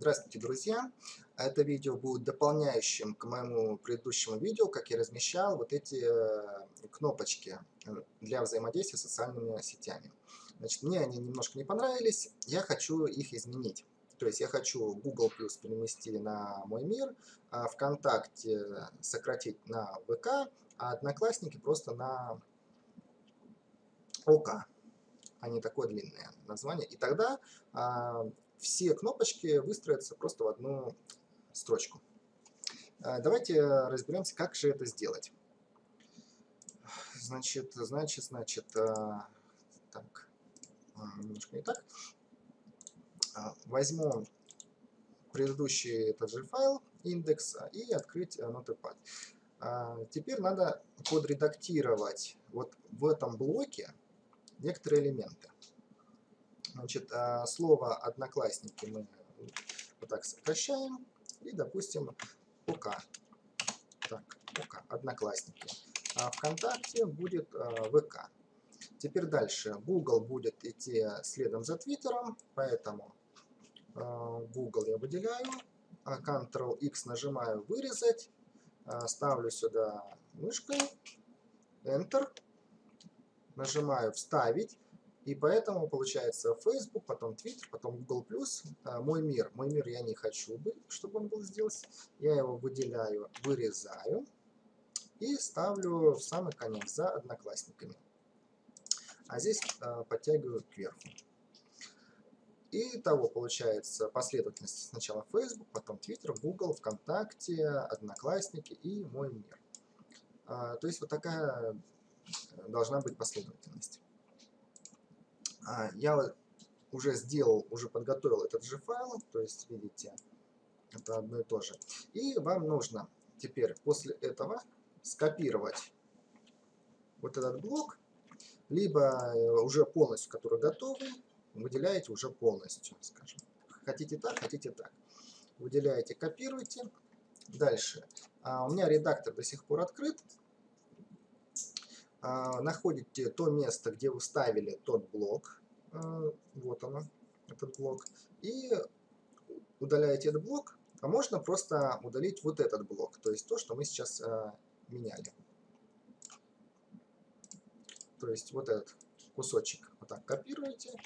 Здравствуйте, друзья! Это видео будет дополняющим к моему предыдущему видео, как я размещал вот эти э, кнопочки э, для взаимодействия с социальными сетями. Значит, мне они немножко не понравились, я хочу их изменить. То есть я хочу Google Plus перенести на мой мир, а ВКонтакте сократить на ВК, а Одноклассники просто на ОК. Они такое длинное название. И тогда а, все кнопочки выстроятся просто в одну строчку. А, давайте разберемся, как же это сделать. Значит, значит, значит, а, так, а, немножко не так. Возьму предыдущий этот же файл, индекс, и открыть Notepad. Теперь надо подредактировать вот в этом блоке некоторые элементы. Значит, а, слово «одноклассники» мы вот так сокращаем. И, допустим, ОК. Так, ОК, «одноклассники». А ВКонтакте будет а, ВК. Теперь дальше. Google будет идти следом за Твиттером, поэтому Google я выделяю. Ctrl-X нажимаю «Вырезать». Ставлю сюда мышкой. Enter. Нажимаю «Вставить». И поэтому получается Facebook, потом Twitter, потом Google+, а, мой мир. Мой мир я не хочу, чтобы он был здесь. Я его выделяю, вырезаю и ставлю в самый конец за одноклассниками. А здесь а, подтягиваю кверху. И того получается последовательность сначала Facebook, потом Twitter, Google, ВКонтакте, Одноклассники и Мой мир. А, то есть вот такая должна быть последовательность. А, я уже сделал, уже подготовил этот же файл, то есть, видите, это одно и то же. И вам нужно теперь после этого скопировать вот этот блок, либо э, уже полностью, который готовый, выделяете уже полностью, скажем. Хотите так, хотите так. Выделяете, копируете. Дальше. А у меня редактор до сих пор открыт. А, находите то место, где вы ставили тот блок, а, вот оно, этот блок, и удаляете этот блок, а можно просто удалить вот этот блок, то есть то, что мы сейчас а, меняли. То есть вот этот кусочек вот так копируете,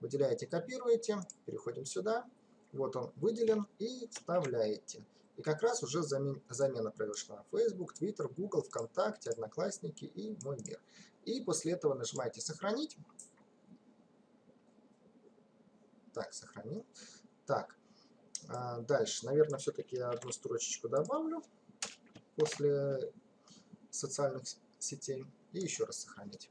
выделяете, копируете, переходим сюда, вот он выделен и вставляете. И как раз уже замена произошла. Facebook, Twitter, Google, ВКонтакте, Одноклассники и Мой мир. И после этого нажимаете «Сохранить». Так, сохранил. Так, а, дальше. Наверное, все-таки я одну строчечку добавлю после социальных сетей. И еще раз сохранить.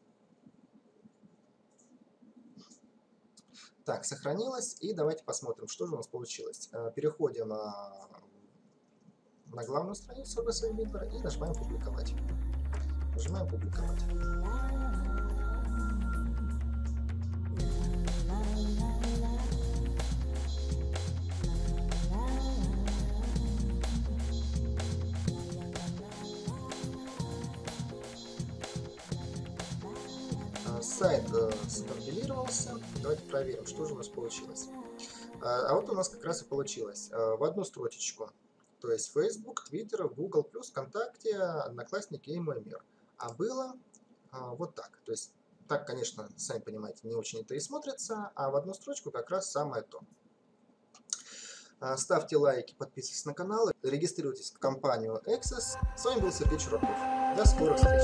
Так, сохранилось. И давайте посмотрим, что же у нас получилось. А, переходим на главную страницу RSS Builder и нажимаем «Публиковать». Нажимаем «Публиковать». А, сайт э, скомпилировался. Давайте проверим, что же у нас получилось. А, а вот у нас как раз и получилось. Э, в одну строчечку то есть Facebook, Twitter, Google+, ВКонтакте, Одноклассники и Мой мир. А было а, вот так. То есть так, конечно, сами понимаете, не очень это и смотрится, а в одну строчку как раз самое то. А, ставьте лайки, подписывайтесь на канал, регистрируйтесь в компанию Access. С вами был Сергей Чураков. До скорых встреч!